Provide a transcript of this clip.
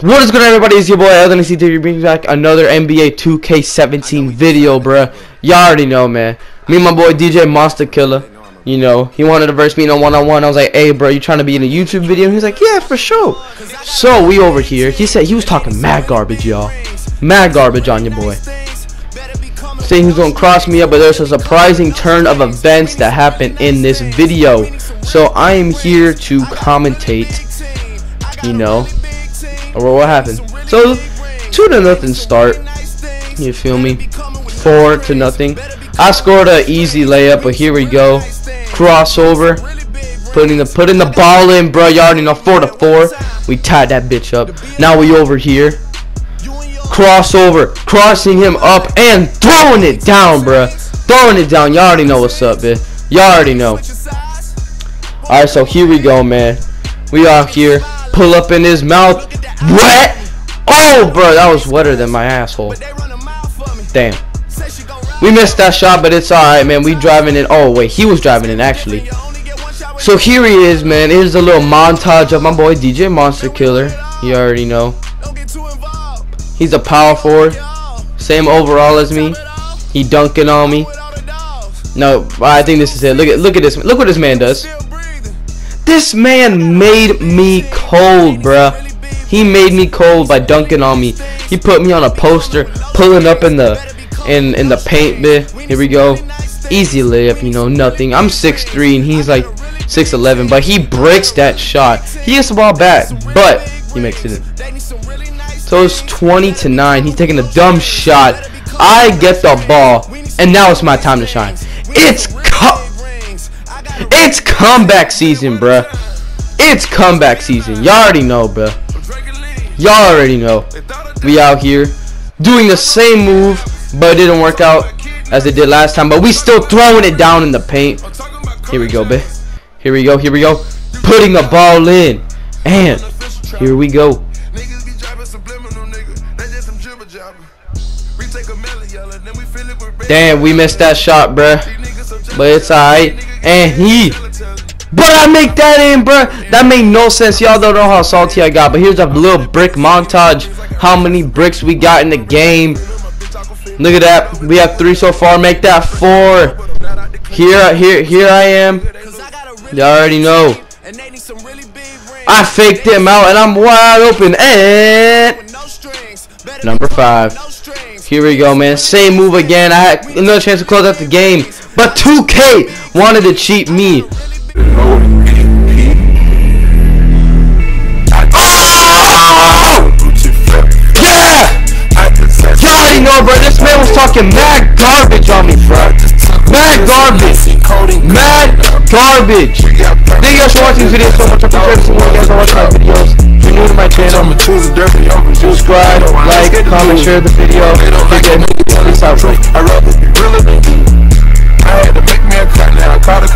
What is good everybody, it's your boy Elden CTV brings back another NBA 2K17 video, bruh. Y'all already know, man. Me and my boy DJ Monster Killer, you know, he wanted to verse me in a one-on-one. I was like, hey, bro, you trying to be in a YouTube video? He's like, yeah, for sure. So, we over here. He said he was talking mad garbage, y'all. Mad garbage on your boy. Saying he's going to cross me up, but there's a surprising turn of events that happened in this video. So, I am here to commentate, you know, Oh, or what happened. So two to nothing start. You feel me? Four to nothing. I scored an easy layup, but here we go. Crossover. Putting the putting the ball in, bro. You already know four to four. We tied that bitch up. Now we over here. Crossover, crossing him up and throwing it down, bro. Throwing it down. Y'all already know what's up, man. Y'all already know. Alright, so here we go, man. We out here. Pull up in his mouth. Wet? Oh, bro, that was wetter than my asshole. Damn. We missed that shot, but it's alright, man. We driving in. Oh, wait, he was driving in, actually. So here he is, man. Here's a little montage of my boy DJ Monster Killer. You already know. He's a power forward. Same overall as me. He dunking on me. No, I think this is it. Look at look at this. Look what this man does. This man made me cold, bruh. He made me cold by dunking on me. He put me on a poster, pulling up in the in in the paint bit. Here we go. Easy layup, you know, nothing. I'm 6'3 and he's like 6'11, but he breaks that shot. He gets the ball back, but he makes it in. So it's 20 to 9. He's taking a dumb shot. I get the ball, and now it's my time to shine. It's it's comeback season, bruh. It's comeback season. Y'all already know, bruh. Y'all already know. We out here doing the same move, but it didn't work out as it did last time. But we still throwing it down in the paint. Here we go, babe. Here we go. Here we go. Putting the ball in. And here we go. Damn, we missed that shot, bruh. But it's alright. And he but I make that in, bro. That made no sense. Y'all don't know how salty I got. But here's a little brick montage. How many bricks we got in the game. Look at that. We have three so far. Make that four. Here, here, here I am. Y'all already know. I faked him out and I'm wide open. And number five. Here we go, man. Same move again. I had another chance to close out the game. But 2K wanted to cheat me. know, bro. This man was talking mad garbage on me, bro. Mad garbage. Mad garbage. Thank you guys for watching this video so much. I appreciate it so much. You guys are watching my videos. If you're new to my channel, subscribe, like, comment, share the video. Peace out call the